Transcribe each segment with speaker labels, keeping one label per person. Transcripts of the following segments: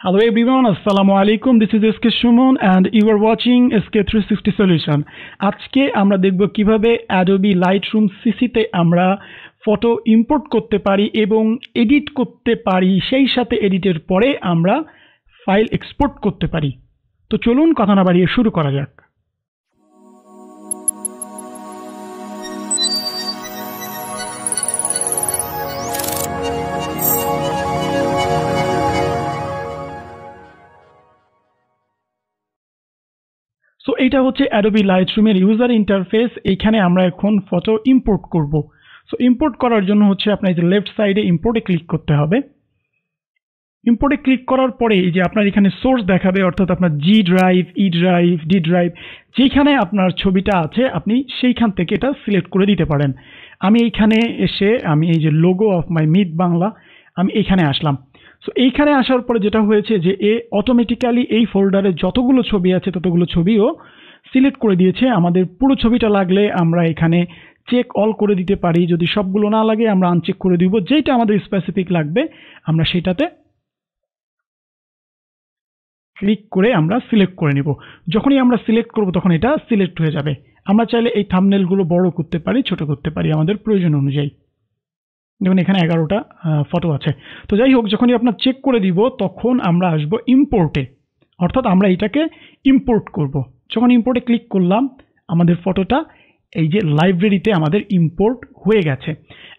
Speaker 1: Hello everyone, Assalamu alaikum. This is SK Shumon and you are watching SK360 Solution. আজকে আমরা দেখব কীভাবে Adobe Lightroom CC তে আমরা ফটো ইম্পোর্ট করতে পারি এবং এডিট করতে পারি সেই সাথে এডিটের পরে আমরা ফাইল এক্সপোর্ট করতে পারি তো চলুন কথা না বাড়িয়ে শুরু করা যাক সো এইটা হচ্ছে অ্যাডোবি লাইটরুমের ইউজার ইন্টারফেস এইখানে আমরা এখন ফটো ইম্পোর্ট করব। সো ইম্পোর্ট করার জন্য হচ্ছে আপনার এই যে লেফট সাইডে ইম্পোর্টে ক্লিক করতে হবে। ইম্পোর্টে ক্লিক করার পরে এই যে আপনার এখানে সোর্স দেখাবে, অর্থাৎ আপনার G drive E drive D drive যেখানে আপনার ছবিটা আছে, আপনি সেইখান থেকে এটা সিলেক্ট করে দিতে পারেন। আমি এইখানে এসে আমি এই যে logo of my meet Bangla আমি এইখানে আসলাম। সো এইখানে আসার পরে যেটা হয়েছে যে, এ অটোমেটিক্যালি এই ফোল্ডারে যতগুলো ছবি আছে ততগুলো ছবিও সিলেক্ট করে দিয়েছে। আমাদের পুরো ছবিটা লাগলে আমরা এখানে চেক অল করে দিতে পারি। যদি সবগুলো না লাগে, আমরা আনচেক করে দিব। যেটা আমাদের স্পেসিফিক লাগবে, আমরা সেটাতে ক্লিক করে আমরা সিলেক্ট করে নিব। যখনই আমরা সিলেক্ট করব, তখন এটা সিলেক্ট হয়ে যাবে। আমরা চাইলে এই থামনেলগুলো বড় করতে পারি, ছোট করতে পারি, আমাদের প্রয়োজন অনুযায়ী। যেমন এখানে এগারোটা ফটো আছে। তো যাই হোক, যখনই আপনার চেক করে দিব, তখন আমরা আসব ইম্পোর্টে অর্থাৎ আমরা এটাকে ইম্পোর্ট করব। যখন ইম্পোর্টে ক্লিক করলাম, আমাদের ফটোটা এই যে লাইব্রেরিতে আমাদের ইম্পোর্ট হয়ে গেছে।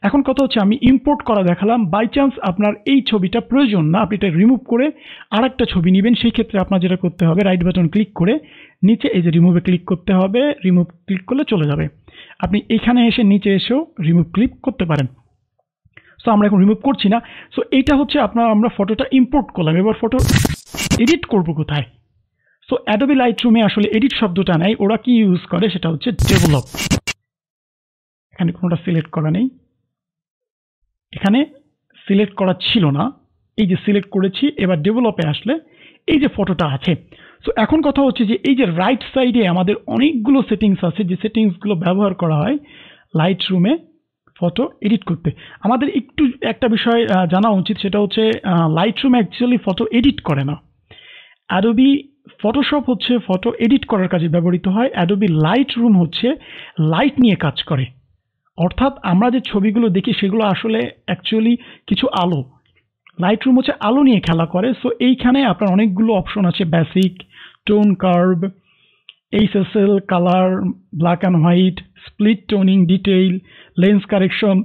Speaker 1: এখন কথা হচ্ছে, আমি ইম্পোর্ট করা দেখালাম। বাই চান্স আপনার এই ছবিটা প্রয়োজন না, আপনি এটা রিমুভ করে আর একটা ছবি নেবেন। সেই ক্ষেত্রে আপনার যেটা করতে হবে রাইট বাটন ক্লিক করে নিচে এই যে রিমুভে ক্লিক করতে হবে রিমুভ ক্লিক করলে চলে যাবে। আপনি এখানে এসে নিচে এসেও রিমুভ ক্লিক করতে পারেন। সো আমরা এখন রিমুভ করছি না। সো এইটা হচ্ছে আপনার, আমরা ফটোটা ইম্পোর্ট করলাম। এবার ফটো এডিট করব কোথায়? সো অ্যাডোবি লাইট রুমে আসলে এডিট শব্দটা নেই। ওরা কি ইউজ করে সেটা হচ্ছে ডেভেলপ এখানে কোনোটা সিলেক্ট করা নেই। এখানে সিলেক্ট করা ছিল না। এই যে সিলেক্ট করেছি, এবার ডেভেলপে আসলে এই যে ফটোটা আছে। সো এখন কথা হচ্ছে যে এই যে রাইট সাইডে আমাদের অনেকগুলো সেটিংস আছে। যে সেটিংসগুলো ব্যবহার করা হয় লাইট রুমে ফটো এডিট করতে। আমাদের একটু একটা বিষয় জানা উচিত, সেটা হচ্ছে Lightroom actually photo edit করে না। অ্যাডোবি ফটোশপ হচ্ছে ফটো এডিট করার কাজে ব্যবহৃত হয়। অ্যাডোবি লাইট রুম হচ্ছে লাইট নিয়ে কাজ করে। অর্থাৎ আমরা যে ছবিগুলো দেখি, সেগুলো আসলে অ্যাকচুয়ালি কিছু আলো। লাইট রুম হচ্ছে আলো নিয়ে খেলা করে। সো এইখানে আপনার অনেকগুলো অপশন আছে। Basic tone curve HSL colour black and white split toning detail lens correction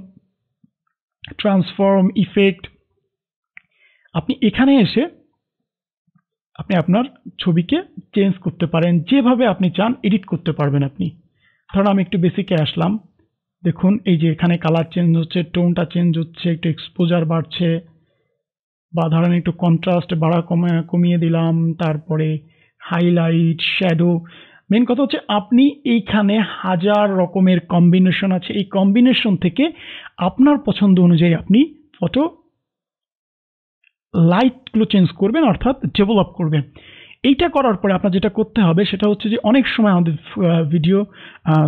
Speaker 1: transform effect আপনি এখানে এসে আপনি আপনার ছবিকে চেঞ্জ করতে পারেন, যেভাবে আপনি চান এডিট করতে পারবেন আপনি। ধরুন আমি একটু বেসিকে আসলাম। দেখুন, এই যে এখানে কালার চেঞ্জ হচ্ছে টোনটা চেঞ্জ হচ্ছে, একটু এক্সপোজার বাড়ছে, বা ধরেন একটু কন্ট্রাস্ট বাড়া কমে, কমিয়ে দিলাম, তারপরে হাইলাইট শ্যাডো মেন কথা হচ্ছে আপনি এইখানে হাজার রকমের কম্বিনেশন আছে। এই কম্বিনেশন থেকে আপনার পছন্দ অনুযায়ী আপনি ফটো লাইটগুলো চেঞ্জ করবেন, অর্থাৎ ডেভেলপ করবেন। এইটা করার পরে আপনার যেটা করতে হবে, সেটা হচ্ছে যে অনেক সময় আমাদের ভিডিও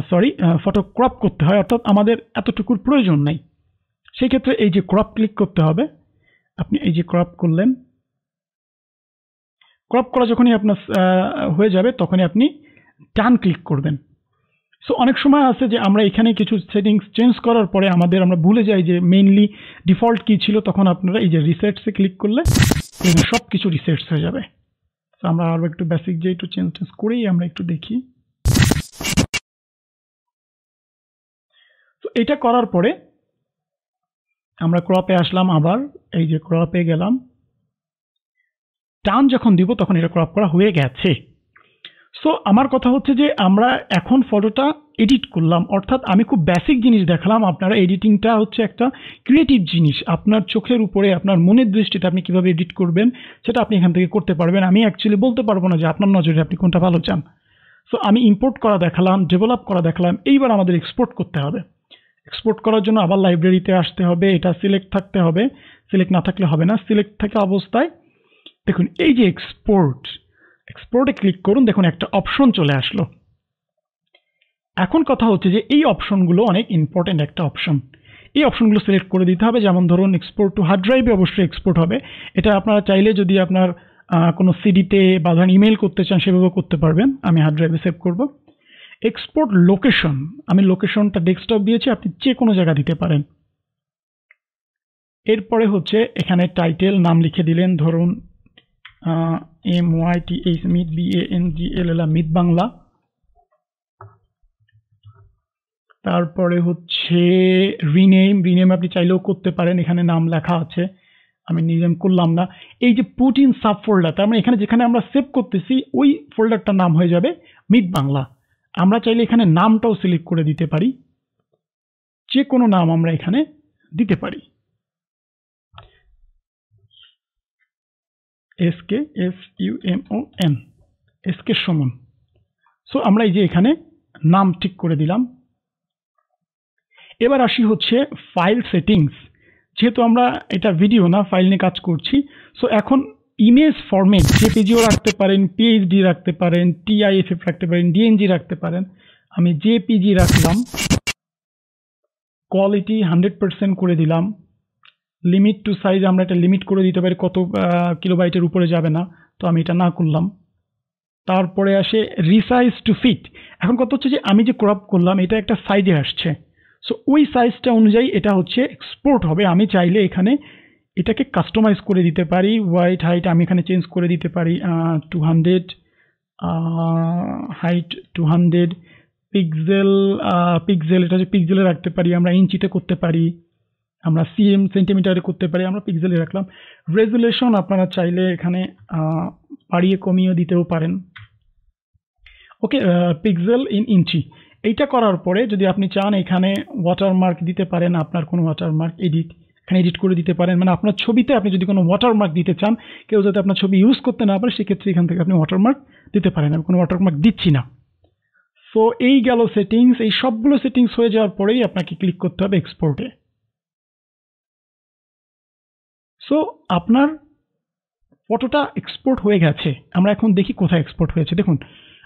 Speaker 1: সরি ফটো ক্রপ করতে হয়, অর্থাৎ আমাদের এতটুকুর প্রয়োজন নাই। সেই ক্ষেত্রে এই যে ক্রপ ক্লিক করতে হবে, আপনি এই যে ক্রপ করলেন ক্রপ করা যখনই আপনার হয়ে যাবে, তখনই আপনি ডান ক্লিক করবেন। সো অনেক সময় আছে যে আমরা এখানে কিছু সেটিংস চেঞ্জ করার পরে আমাদের আমরা ভুলে যাই যে মেইনলি ডিফল্ট কী ছিল, তখন আপনারা এই যে রিসেটসে ক্লিক করলে সব কিছু রিসেটস হয়ে যাবে। তো আমরা আরও একটু বেসিক যে একটু চেঞ্জ টেঞ্জ করেই আমরা একটু দেখি। তো এটা করার পরে আমরা ক্রপে আসলাম আবার, এই যে ক্রপে গেলাম। টান যখন দিব তখন এটা ক্রপ করা হয়ে গেছে। সো আমার কথা হচ্ছে যে আমরা এখন ফটোটা এডিট করলাম। অর্থাৎ আমি খুব বেসিক জিনিস দেখালাম। আপনারা এডিটিংটা হচ্ছে একটা ক্রিয়েটিভ জিনিস। আপনার চোখের উপরে, আপনার মনের দৃষ্টিতে আপনি কীভাবে এডিট করবেন, সেটা আপনি এখান থেকে করতে পারবেন। আমি অ্যাকচুয়ালি বলতে পারব না যে আপনার নজরে আপনি কোনটা ভালো চান। সো আমি ইম্পোর্ট করা দেখালাম ডেভেলপ করা দেখালাম। এইবার আমাদের এক্সপোর্ট করতে হবে। এক্সপোর্ট করার জন্য আবার লাইব্রেরিতে আসতে হবে। এটা সিলেক্ট থাকতে হবে। সিলেক্ট না থাকলে হবে না। সিলেক্ট থাকা অবস্থায় দেখুন, এই যে এক্সপোর্ট এক্সপোর্টে ক্লিক করুন, দেখুন একটা অপশন চলে আসলো। এখন কথা হচ্ছে যে এই অপশনগুলো অনেক ইম্পর্টেন্ট একটা অপশন এই অপশনগুলো সিলেক্ট করে দিতে হবে, যেমন ধরুন এক্সপোর্ট টু হার্ড ড্রাইভে অবশ্যই এক্সপোর্ট হবে। এটা আপনারা চাইলে যদি আপনার কোনো সিডিতে বা ধরেন ইমেল করতে চান সেভাবে করতে পারবেন। আমি হার্ড ড্রাইভে সেভ করব। এক্সপোর্ট লোকেশন আমি লোকেশনটা ডেস্কটপ দিয়েছি, আপনি যে কোনো জায়গা দিতে পারেন। এরপরে হচ্ছে এখানে টাইটেল নাম লিখে দিলেন, ধরুন M Y T H meet B A N G L L meet Bangla. তারপরে হচ্ছে রিনেম রিনেম আপনি চাইলেও করতে পারেন, এখানে নাম লেখা আছে। আমি রিনেম করলাম না। এই যে পুট ইন সাব ফোল্ডার তার মানে এখানে যেখানে আমরা সেভ করতেছি, ওই ফোল্ডারটার নাম হয়ে যাবে মিট বাংলা। আমরা চাইলে এখানে নামটাও সিলেক্ট করে দিতে পারি। যে কোনো নাম আমরা এখানে দিতে পারি। S K S U M O N S K Sumon. So আমরা এই যে এখানে নাম ঠিক করে দিলাম। এবার আসি হচ্ছে ফাইল সেটিংস যেহেতু আমরা এটা ভিডিও না ফাইল নিয়ে কাজ করছি সো এখন ইমেজ ফরম্যাট জেপিজিও রাখতে পারেন পিএইচডি রাখতে পারেন টিআইএফএফ রাখতে পারেন ডিএনজি রাখতে পারেন, আমি জেপিজি রাখলাম কোয়ালিটি হান্ড্রেড করে দিলাম। লিমিট টু সাইজ আমরা এটা লিমিট করে দিতে পারি কত কিলোবাইটের উপরে যাবে না। তো আমি এটা না করলাম। তারপরে আসে রিসাইজ টু ফিট এখন কত হচ্ছে যে আমি যে ক্রপ করলাম, এটা একটা সাইজে আসছে। সো ওই সাইজটা অনুযায়ী এটা হচ্ছে এক্সপোর্ট হবে। আমি চাইলে এখানে এটাকে কাস্টমাইজ করে দিতে পারি। হোয়াইট হাইট আমি এখানে চেঞ্জ করে দিতে পারি two hundred height two hundred pixel pixel এটা হচ্ছে পিক্সেলে রাখতে পারি। আমরা ইঞ্চিতে করতে পারি। আমরা সিএম সেন্টিমিটারে করতে পারি, আমরা পিক্সেলে রাখলাম। রেজুলেশন আপনারা চাইলে এখানে বাড়িয়ে কমিয়ে দিতেও পারেন। ওকে পিক্সেল ইন ইঞ্চি এইটা করার পরে যদি আপনি চান এখানে ওয়াটারমার্ক দিতে পারেন, আপনার কোনো ওয়াটারমার্ক এডিট এখানে এডিট করে দিতে পারেন। মানে আপনার ছবিতে আপনি যদি কোনো ওয়াটারমার্ক দিতে চান, কেউ যাতে আপনার ছবি ইউজ করতে না পারে, সেক্ষেত্রে এখান থেকে আপনি ওয়াটারমার্ক দিতে পারেন। আমি কোনো ওয়াটারমার্ক দিচ্ছি না। সো এই গেল সেটিংস এই সবগুলো সেটিংস হয়ে যাওয়ার পরেই আপনাকে ক্লিক করতে হবে এক্সপোর্টে সো আপনার ফটোটা এক্সপোর্ট হয়ে গেছে। আমরা এখন দেখি কোথায় এক্সপোর্ট হয়েছে। দেখুন,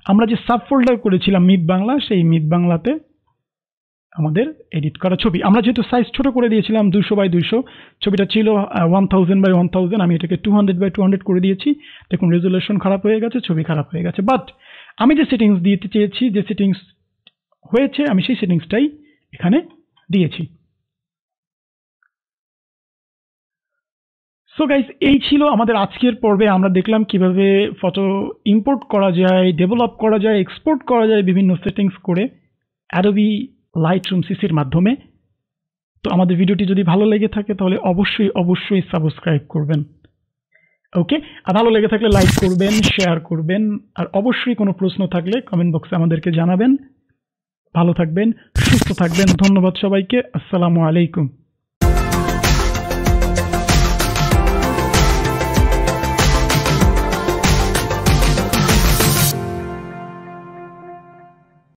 Speaker 1: আমরা যে সাব ফোল্ডার করেছিলাম মিট বাংলা, সেই মিট বাংলাতে আমাদের এডিট করা ছবি। আমরা যেহেতু সাইজ ছোট করে দিয়েছিলাম দুশো বাই দুশো ছবিটা ছিল one thousand by one thousand আমি এটাকে two hundred by two hundred করে দিয়েছি। দেখুন রেজুলেশন খারাপ হয়ে গেছে, ছবি খারাপ হয়ে গেছে। বাট আমি যে সেটিংস দিতে চেয়েছি, যে সেটিংস হয়েছে, আমি সেই সেটিংসটাই এখানে দিয়েছি। সো গাইস এই ছিল আমাদের আজকের পর্বে। আমরা দেখলাম কীভাবে ফটো ইম্পোর্ট করা যায় ডেভেলপ করা যায় এক্সপোর্ট করা যায় বিভিন্ন সেটিংস করে অ্যাডোবি লাইট রুম সিসির মাধ্যমে। তো আমাদের ভিডিওটি যদি ভালো লেগে থাকে, তাহলে অবশ্যই অবশ্যই সাবস্ক্রাইব করবেন। ওকে আর ভালো লেগে থাকলে লাইক করবেন শেয়ার করবেন। আর অবশ্যই কোনো প্রশ্ন থাকলে কমেন্ট বক্সে আমাদেরকে জানাবেন। ভালো থাকবেন, সুস্থ থাকবেন। ধন্যবাদ সবাইকে। আসসালামু আলাইকুম।